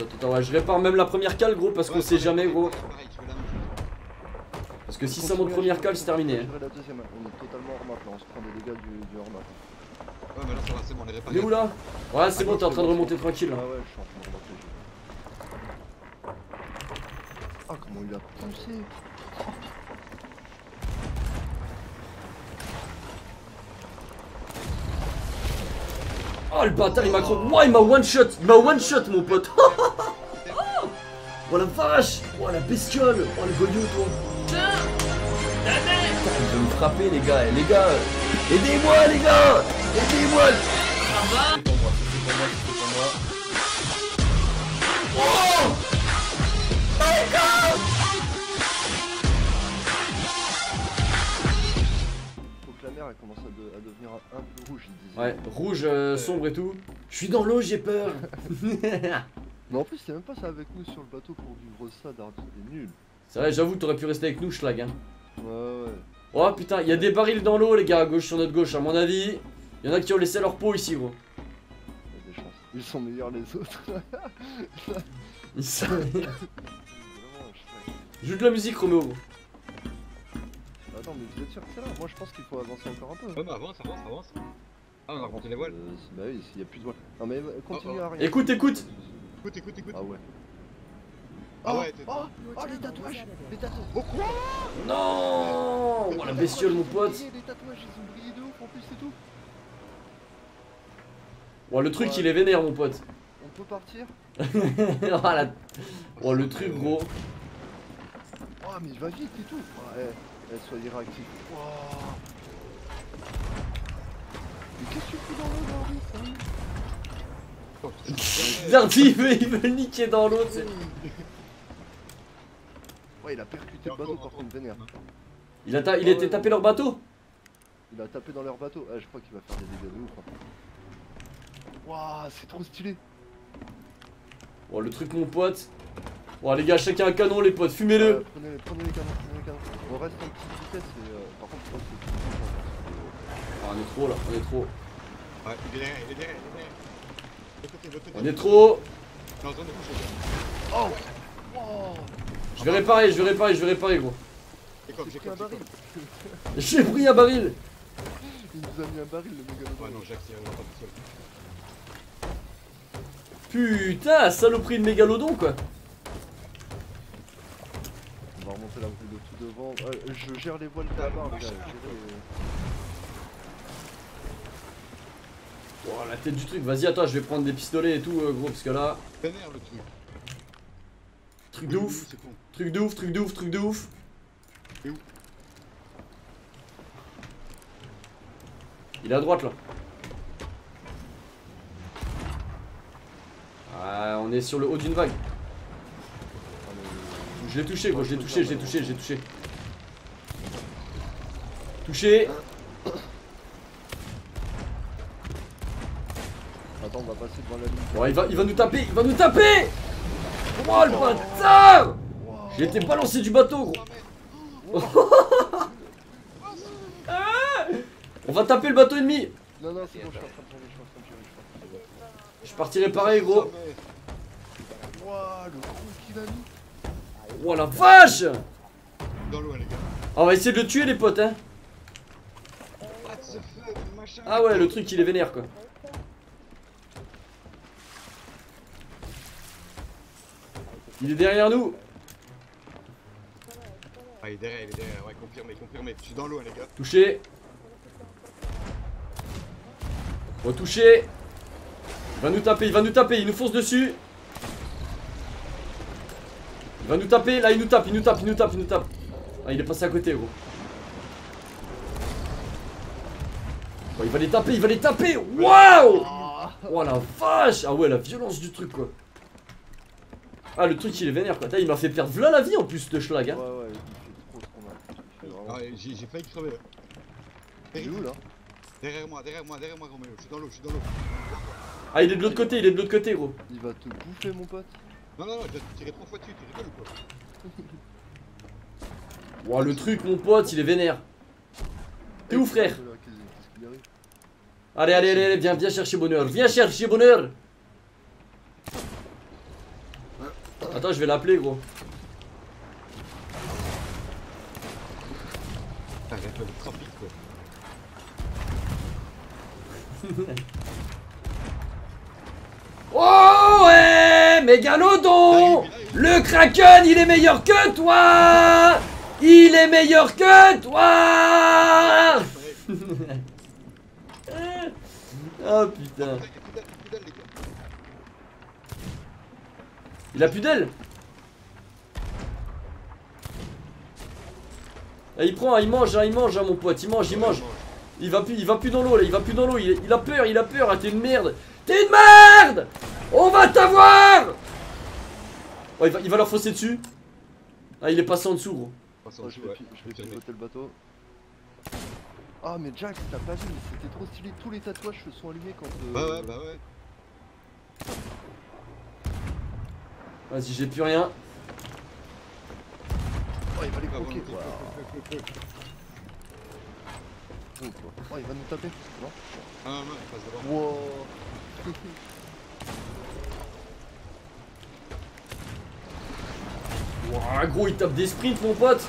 Attends, attends, ouais, je répare même la première cale, gros, parce qu'on Ouais, sait pareil, jamais, gros. Parce que si ça monte première cale, c'est terminé. hein. gérer la deuxième, on est totalement hors map là, on se prend des dégâts du, du hors map. Ouais, mais là, ça va, c'est bon, on est Il réparé. est où là Ouais, c'est bon, t'es en train de remonter tranquille. Ah ouais, je suis en train de remonter. Ah, comment il a poussé Oh le bâtard, il m'a cro... Moi, il m'a one shot Il m'a one shot, mon pote. Oh la vache. Oh la bestiole. Oh le goyot, toi. Il veut me frapper, les gars. Les gars, aidez-moi, les gars. Aidez-moi. Oh elle commence à, de- à devenir un peu rouge, il disait. Ouais, rouge, euh, sombre et tout. Je suis dans l'eau, j'ai peur Mais en plus, c'est même pas ça avec nous sur le bateau pour vivre ça, Dardy, il est nul. C'est vrai, j'avoue, t'aurais pu rester avec nous, schlag. Hein. Ouais, ouais. Oh putain, il y a des barils dans l'eau, les gars, à gauche, sur notre gauche, à mon avis. Il y en a qui ont laissé leur peau ici, gros. Il y a des chances. Ils sont meilleurs les autres. Ils sont-. Joue de la musique, Roméo. gros. Attends, mais vous êtes sûr que c'est là Moi, je pense qu'il faut avancer encore un peu. Ouais, mais avance, avance, avance. Ah, on a remonté les voiles. Euh, bah oui, s'il y a plus de voiles. Non, mais euh, continue Oh, oh. à rien. Écoute, écoute. Écoute, écoute, écoute. Ah ouais. Ah Oh, ouais, oh, oh, les tatouages Les tatouages Oh quoi Non Oh la bestiole, mon pote. Les tatouages, ils ont brillé de ouf en plus, c'est tout. Oh, le truc, il est vénère, mon pote. On peut partir oh, la- oh, le truc, gros. Oh, mais il va vite et tout. Ouais, eh, soyez réactifs. Wow. Mais qu'est-ce que tu fais dans l'eau, Dardy putain. Dardy, il veut, il veut le niquer dans l'eau, tu. Ouais, il a percuté le bateau par contre, vénère. Il a, ta- il a été tapé leur bateau Il a tapé dans leur bateau. Ah, je crois qu'il va faire des dégâts de ouf. hein. Waouh, c'est trop stylé. Oh, le truc, mon pote. Oh, les gars, chacun un canon, les potes, Euh, fumez-le. prenez, prenez les canons, prenez les canons. On reste en petite vitesse et euh, par contre, je pense que c'est tout Oh, on est trop là, on est trop. Ouais, il est derrière, il est derrière, il est derrière. On est trop. Non, zone de bouche. Oh Oh Je vais réparer, je vais réparer, je vais réparer, gros. J'ai pris un baril. quoi? J'ai pris un baril. Il nous a mis un baril, le mégalodon. Ouais, non, Jacques, il va pas tout seul. Putain, saloperie de mégalodon, quoi. On va remonter la roue de tout devant. Euh, je gère les voiles là-bas, les gars. Oh, la tête du truc. Vas-y, attends, je vais prendre des pistolets et tout, euh, gros, parce que là, Vénère le truc. truc de ouf. Truc de ouf, truc de ouf, truc de ouf. Et où? Il est à droite là. Ah, on est sur le haut d'une vague. Ah, Je l'ai touché, gros, je l'ai touché, je l'ai touché, je l'ai touché. Touché. Attends, on va passer devant la ligne. Bon, il va, il va nous taper, il va nous taper Oh le bâtard. J'ai été balancé du bateau, gros. On va taper le bateau ennemi. Non, non, c'est bon, je suis en train de tomber, je suis en train de tirer, je suis en train de tirer. Je partirai pareil, gros. Wouah, le coup qu'il a mis. Oh la vache Dans l'eau, les gars. On va essayer de le tuer, les potes, hein. What the fuck, machin. Ah ouais, le truc, il est vénère, quoi. Il est derrière nous. Ah, il est derrière, il est derrière. Ouais, confirmé, confirmé. Je suis dans l'eau, les gars. Touché. Retouché. Il va nous taper, il va nous taper, il nous fonce dessus. Il va nous taper, là il nous tape, il nous tape, il nous tape, il nous tape. Ah il est passé à côté gros. Oh, il va les taper, il va les taper Waouh Oh la vache Ah ouais la violence du truc quoi. Ah le truc il est vénère quoi. Il m'a fait perdre là la vie en plus de schlag hein. Ouais, ouais, il fait trop trop mal. Ah, j'ai j'ai failli crever là. Il est où là? Derrière moi, derrière moi, derrière moi, Roméo. Je suis dans l'eau, je suis dans l'eau. Ah il est de l'autre côté, il est de l'autre côté gros. Il va te bouffer, mon pote. Non, non, non, j'ai tiré trois fois dessus, tu rigoles ou quoi Ouah le truc mon pote il est vénère. T'es où frère Allez allez allez, allez, viens, viens chercher bonheur, viens chercher bonheur Attends, je vais l'appeler, gros. Putain, arrête le trafic quoi. Oh ouais Mégalodon Le Kraken, il est meilleur que toi. Il est meilleur que toi. Oh putain. Il a plus d'aile, gars. Il prend, il mange, hein, il mange hein, mon pote, il mange, il mange. Il va plus, il va plus dans l'eau là, il va plus dans l'eau, il, il a peur, il a peur, ah, t'es une merde. T'es une merde On va t'avoir! Oh il va, il va leur foncer dessus. Ah il est passé en dessous gros. Oh, je vais, ouais. je le bateau. Ah mais Jack, t'as pas vu, c'était trop stylé, tous les tatouages se sont allumés quand... euh, Bah ouais, bah ouais. Vas-y j'ai plus rien. Oh il va les Ah, croquer, ok. Oh, il va nous taper, non. Ah non, non, il passe. Wow Ouah, gros il tape des sprints mon pote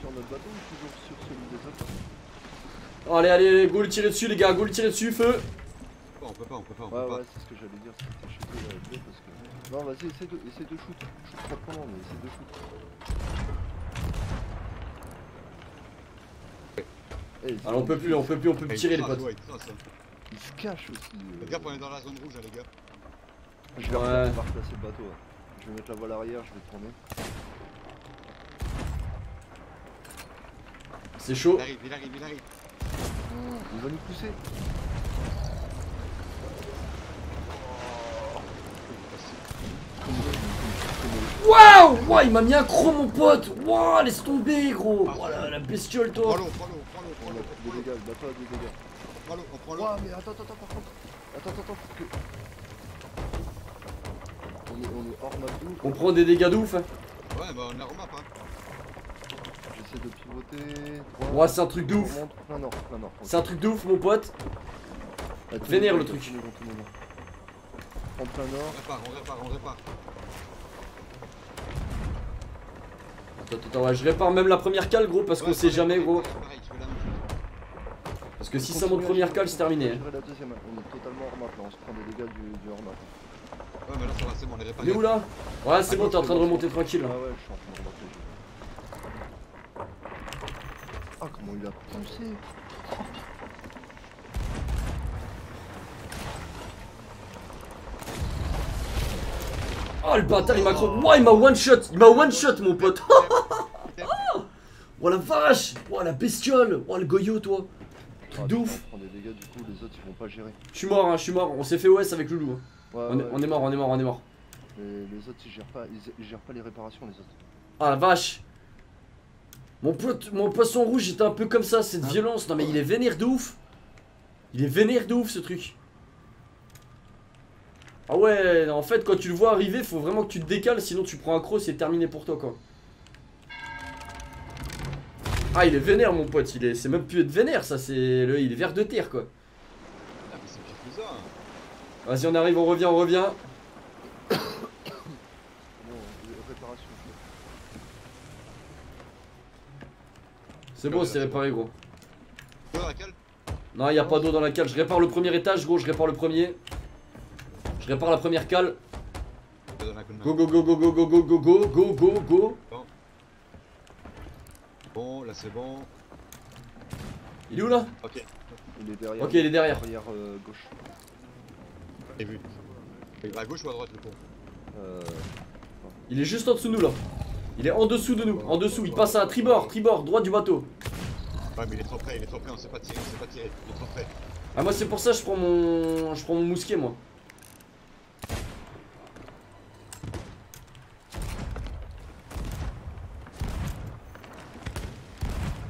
sur notre bateau ou toujours sur celui des autres Allez allez go le tirer dessus les gars, go le tirer dessus, feu On peut pas, on peut pas, on Ouais peut ouais, pas. c'est ce que j'allais dire, c'était chez toi avec parce que... Non vas-y, essaie de, essaie de shoot, shoot proprement mais essaie de shoot. Eh, Alors on peut plus, on peut plus, on peut plus Eh, tirer les potes ouais, il trace, hein. Il se cache aussi. euh. Faites gaffe, on est dans la zone rouge, les gars. Je vais Ouais. refaire- replacer le bateau. Je vais mettre la voile arrière, je vais tourner. C'est chaud Il arrive, il arrive, il arrive. Il va nous pousser. Waouh Waouh il m'a mis un croc mon pote Waouh laisse tomber gros Voilà la bestiole toi Prends-le, prends-le, prends-le, prends-le, des prends-le, dégâts, le bateau a des dégâts. prends-le, on prend-le. Ouah mais attends, attends, attends, par contre. Attends, attends, attends. On on On prend des dégâts de ouf hein. Ouais, bah on est remap, hein. J'essaie de pivoter. Ouah c'est un truc de On ouf remonte, plein nord, plein nord. C'est un truc de ouf mon pote Ah, tout vénère, le truc. En plein On nord. répare, on répare, on répare. Attends attends ouais je répare même la première cale gros parce qu'on Ouais, sait jamais gros. Parce que si ça monte première cale c'est terminé hein. deuxième, on est totalement hors map là, on se prend des dégâts du, du hors map. Ouais, mais là, ça va, c'est bon, on est Il réparé. est où là Ouais c'est bon t'es en train de remonter tranquille Ah ouais, je suis en train de remonter. Ah comment il a poussé Oh le bâtard il m'a cro... Ouah il m'a one shot Il m'a one shot mon pote Oh la vache Oh la bestiole Oh le goyot toi Truc Ah, de ouf des dégâts, du coup les autres ils vont pas gérer. Je suis mort hein, je suis mort On s'est fait OS avec Loulou hein. Ouais, on, est, ouais, on est mort, on est mort, on est mort Les, les autres ils gèrent pas, ils, ils gèrent pas les réparations les autres. Ah la vache Mon pote, mon poisson rouge était un peu comme ça, cette violence. Non mais il est vénère de ouf. Il est vénère de ouf ce truc. Ah ouais, en fait quand tu le vois arriver, faut vraiment que tu te décales, sinon tu prends un croc, c'est terminé pour toi quoi. Ah il est vénère mon pote, il est, c'est même plus être vénère ça, c'est le, il est vert de terre quoi. Ah, mais c'est pire que ça. hein. Vas-y on arrive, on revient, on revient. C'est bon, c'est réparé gros. Go, la cale Non, il y a pas d'eau dans la cale. Je répare le premier étage, gros. Je répare le premier. Je répare la première cale. Go go go go go go go go go go go go. Bon, là c'est bon. Il est où là Ok, Il est derrière. Ok, il est derrière. Derrière euh, gauche. J'ai vu. À gauche ou à droite le pont Euh, Il est juste en dessous de nous là. Il est en dessous de nous. En dessous, il passe à tribord, tribord, droit du bateau. Ouais, mais il est trop près, il est trop près, on sait pas tirer, on sait pas tirer. Il est trop près. Ah moi c'est pour ça que je prends mon. Je prends mon mousquet moi.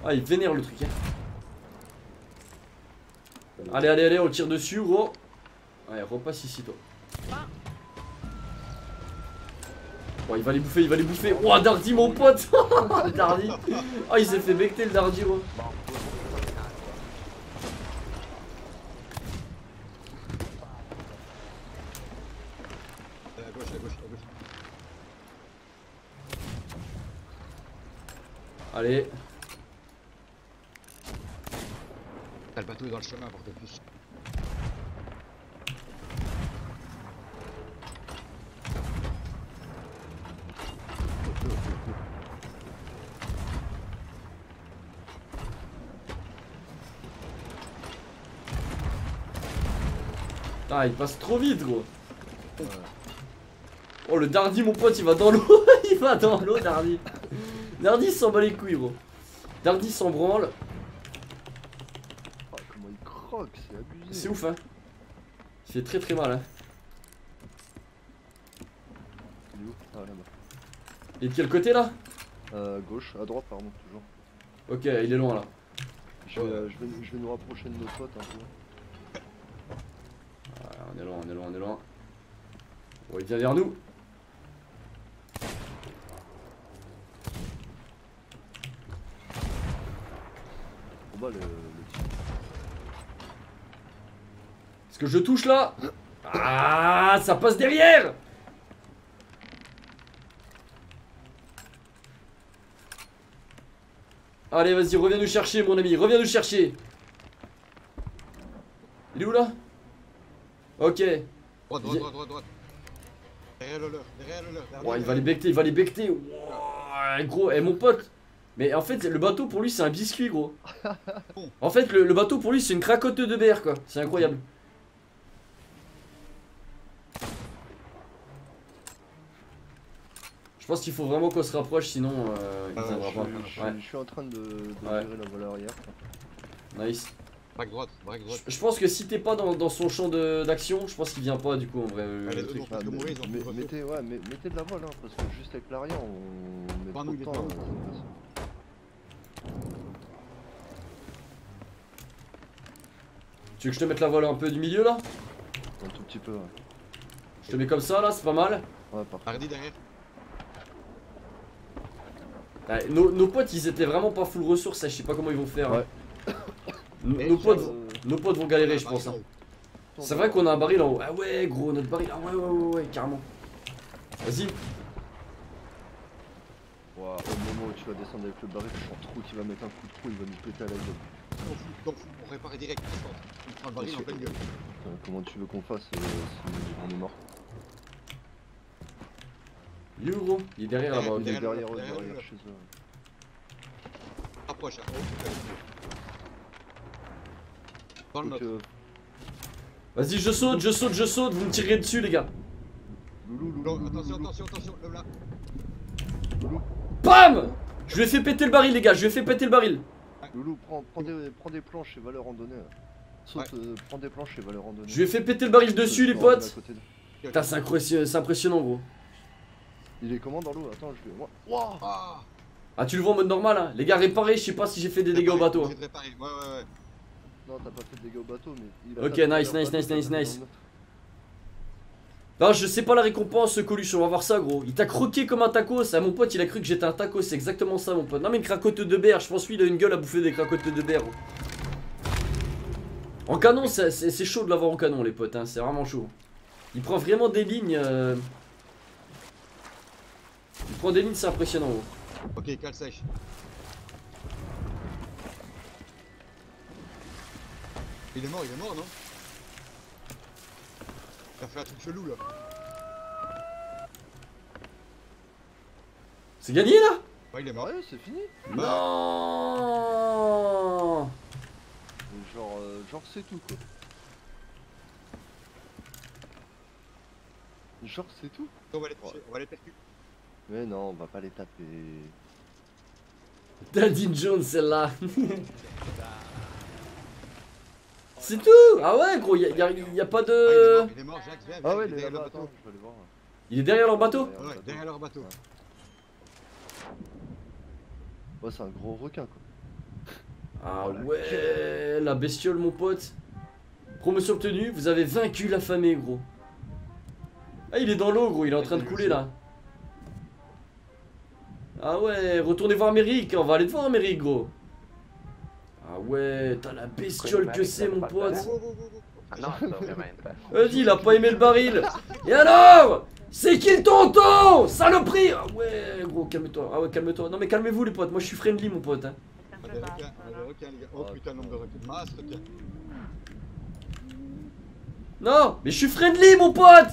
Ah il vénère le truc hein. Allez allez allez on tire dessus gros. Ouais, repasse ici, toi. Oh, il va les bouffer, il va les bouffer. Oh, Dardy, mon pote Dardy Oh, il s'est fait becter, le Dardy, ouais. Allez. Ah, il passe trop vite, gros. Oh, le Dardy, mon pote, il va dans l'eau. il va dans l'eau, Dardy. Dardy s'en bat les couilles, gros. Dardy s'en branle. Ah, comment il croque, c'est abusé. C'est ouf, hein. Il fait très très mal, hein. Il est où? Ah, là-bas. Il est de quel côté, là? Euh, gauche, à droite, pardon, toujours. Ok, il est loin, là. Je vais, euh, je vais, je vais nous rapprocher de nos potes un peu. On est loin, on est loin, on est loin. Oh, il vient vers nous. On bat le, le. Est-ce que je touche là? Ah, ça passe derrière Allez, vas-y, reviens nous chercher, mon ami, reviens nous chercher. Il est où là? Ok. Droite, droite, droite, droite, droite. Derrière le leur, derrière le leur. derrière il va les becter, il va les becter. Ouah, gros, eh mon pote. Mais en fait, le bateau pour lui, c'est un biscuit, gros. En fait, le, le bateau pour lui, c'est une cracotte de bière, quoi. C'est incroyable. Je pense qu'il faut vraiment qu'on se rapproche, sinon euh, il Ah Je, pas. je- Ouais, je suis en train de, de Ouais. gérer la voile arrière. quoi. nice. Braque droite, braque droite. Je, je pense que si t'es pas dans, dans son champ de- d'action, je pense qu'il vient pas du coup en vrai. Ah, que mettez, ouais, mais, mettez de la voile, hein, parce que juste avec l'arrière, on met Pas trop nous, de temps. passe. Tu veux que je te mette la voile un peu du milieu là? Un tout petit peu, ouais. Je te mets comme ça là, c'est pas mal. Ouais, parfait. Hardy derrière. Ouais, nos, nos potes ils étaient vraiment pas full ressources, je sais pas comment ils vont faire. hein. Nos- potes, euh, vont- nos potes vont galérer, je pense. hein. C'est vrai qu'on a un baril en haut. Ah ouais, gros, notre baril. Ah ouais, ouais, ouais, ouais, carrément. Vas-y. Au moment où tu vas descendre avec le baril, je sens trop qu'il va mettre un coup de trou, il va nous péter à la gueule. T'en fous, t'en fous, on répare direct. On prend le baril en pleine gueule. Euh, comment tu veux qu'on fasse euh, si on est mort? Il est où, gros? Il est derrière là-bas. Il est derrière derrière derrière derrière le- chez eux. Approche, hein. Le Donc, euh, Vas-y, je saute, je saute, je saute. Vous me tirez dessus, les gars. Loulou, loulou, loulou, attention, loulou, attention, attention, le là. Bam Je lui ai fait péter le baril, les gars. Je lui ai fait péter le baril. Loulou, prends, prends, des, prends des planches et va-le randonner. là. Saute, euh, prends des planches et va-le randonner. Je lui ai fait péter le baril dessus, les potes. Putain, c'est impression- c'est impressionnant, gros. Il est comment dans l'eau Attends, je vais. Ouah Ah Ah, tu le vois en mode normal, hein Les gars, réparez. Je sais pas si j'ai fait des dégâts au bateau. hein. Ouais, ouais, ouais. Non, t'as pas fait de dégâts au bateau, mais. Il a Ok, nice, nice, nice, nice, nice. Non, je sais pas la récompense, Coluche, on va voir ça, gros. Il t'a croqué comme un tacos. Ah, mon pote, il a cru que j'étais un tacos. C'est exactement ça, mon pote. Non, mais une cracotte de berre. Je pense lui, il a une gueule à bouffer des cracottes de berre. gros. En canon, c'est chaud de l'avoir en canon, les potes. Hein. C'est vraiment chaud. Il prend vraiment des lignes. euh, Il prend des lignes, c'est impressionnant, gros. Ok, cale sèche. Il est mort, il est mort, non Il a fait un truc chelou là. C'est gagné, là Ouais, il est mort. Ouais, c'est fini. Non Et Genre, euh, genre c'est tout quoi. Genre c'est tout. On va les toucher, on va les percuter. Mais non, on va pas les taper. Daddy Jones, celle-là. C'est tout Ah ouais, gros, y a, y a- y a pas Ah, de... mort, il est mort, Jacques, viens, Ah ouais, il est derrière le là-bas, bateau. Il est derrière leur bateau Ouais, derrière leur bateau. Ouais, c'est un gros requin quoi. Ah Oh, ouais, la bestiole, mon pote. Promotion obtenue, vous avez vaincu l'affamé, gros. Ah, il est dans l'eau, gros, il est en train de couler là. Ah ouais, retournez voir Méric, on va aller te voir Méric, gros. Ah ouais, t'as la bestiole que c'est, mon pote. Ah. Vas-y, il a pas aimé le baril. Et alors? C'est qui le tonton Saloperie? Ah ouais, gros, calme-toi. Ah ouais, calme-toi. Non mais calmez-vous les potes, moi je suis friendly mon pote. Hein. Oh putain, nombre de requins. Non, mais je suis friendly mon pote